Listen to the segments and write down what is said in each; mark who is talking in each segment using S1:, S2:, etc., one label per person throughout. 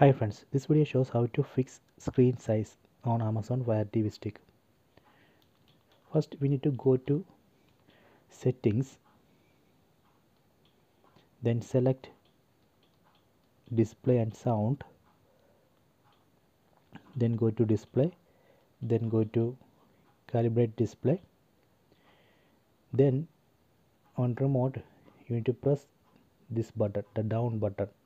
S1: Hi friends, this video shows how to fix screen size on Amazon Fire TV Stick. First we need to go to settings then select display and sound then go to display then go to calibrate display then on remote you need to press this button the down button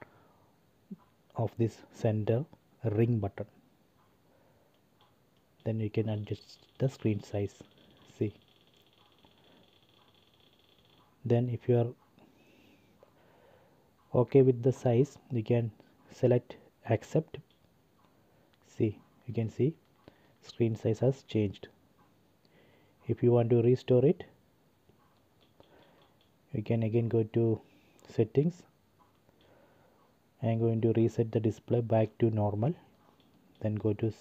S1: of this center ring button. Then you can adjust the screen size see. Then if you are okay with the size you can select accept. See you can see screen size has changed. If you want to restore it you can again go to settings I'm going to reset the display back to normal. Then go to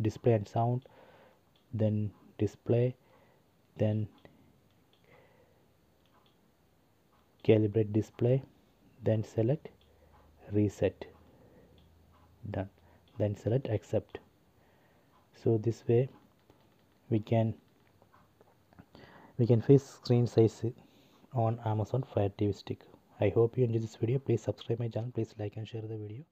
S1: display and sound. Then display. Then calibrate display. Then select. Reset. Done. Then select accept. So this way we can we can fix screen size on amazon fire tv stick i hope you enjoyed this video. Please subscribe my channel. Please like and share the video